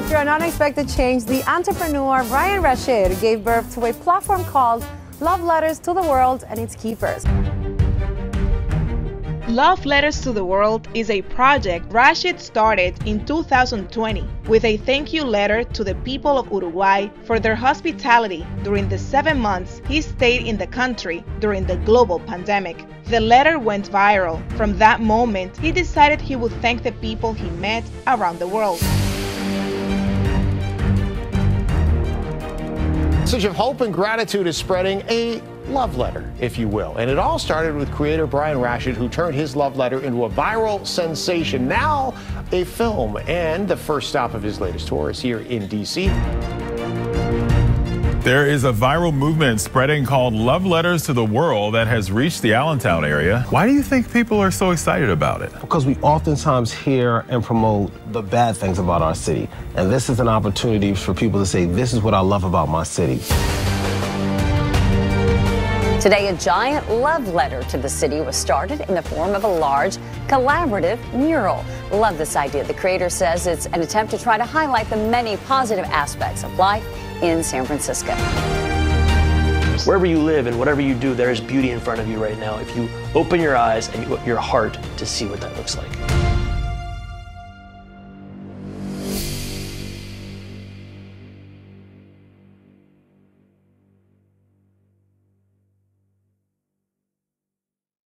After an unexpected change, the entrepreneur Brian Rashid gave birth to a platform called Love Letters to the World and its keepers. Love Letters to the World is a project Rashid started in 2020 with a thank you letter to the people of Uruguay for their hospitality during the seven months he stayed in the country during the global pandemic. The letter went viral. From that moment, he decided he would thank the people he met around the world. Message of hope and gratitude is spreading a love letter, if you will. And it all started with creator Brian Rashid, who turned his love letter into a viral sensation. Now, a film. And the first stop of his latest tour is here in D.C. There is a viral movement spreading called Love Letters to the World that has reached the Allentown area. Why do you think people are so excited about it? Because we oftentimes hear and promote the bad things about our city. And this is an opportunity for people to say, this is what I love about my city. Today, a giant love letter to the city was started in the form of a large collaborative mural. Love this idea. The creator says it's an attempt to try to highlight the many positive aspects of life in San Francisco. Wherever you live and whatever you do, there is beauty in front of you right now if you open your eyes and your heart to see what that looks like.